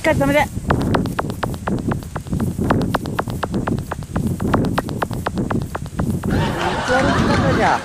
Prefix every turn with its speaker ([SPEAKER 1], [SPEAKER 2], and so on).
[SPEAKER 1] っかり止めて。じゃ。